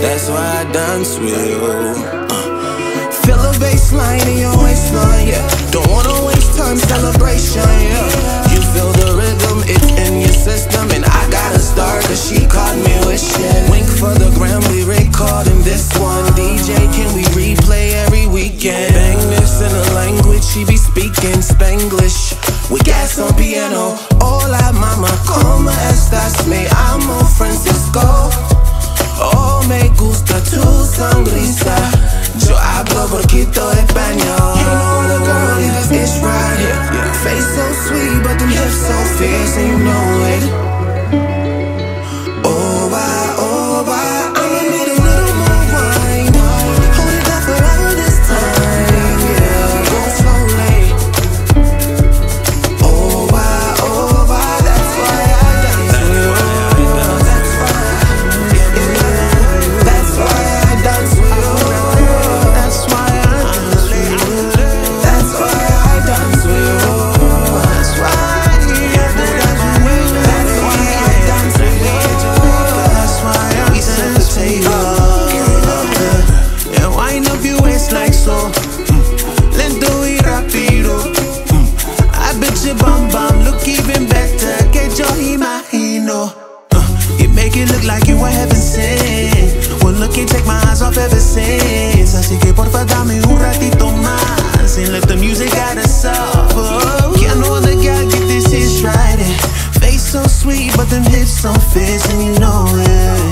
I dance with you. Uh. Feel a baseline in your waistline, yeah. Don't wanna waste time, celebration, yeah. You feel the rhythm, it's in your system, and I gotta start, cause she caught me wishing. Wink for the gram, we recording this one. DJ, can we replay every weekend? Bang this in a language, she be speaking Spanglish. We gas on piano, hola mama, como sonrisa. Yo hablo poquito español. You know the girl it's right here. Face so sweet, but them hips so fierce, and you know it. Off ever since. Así que porfa dame un ratito más. And let the music guide us up. Oh, yeah, no other guy get this is right. Face so sweet, but them hips so fit, and you know it.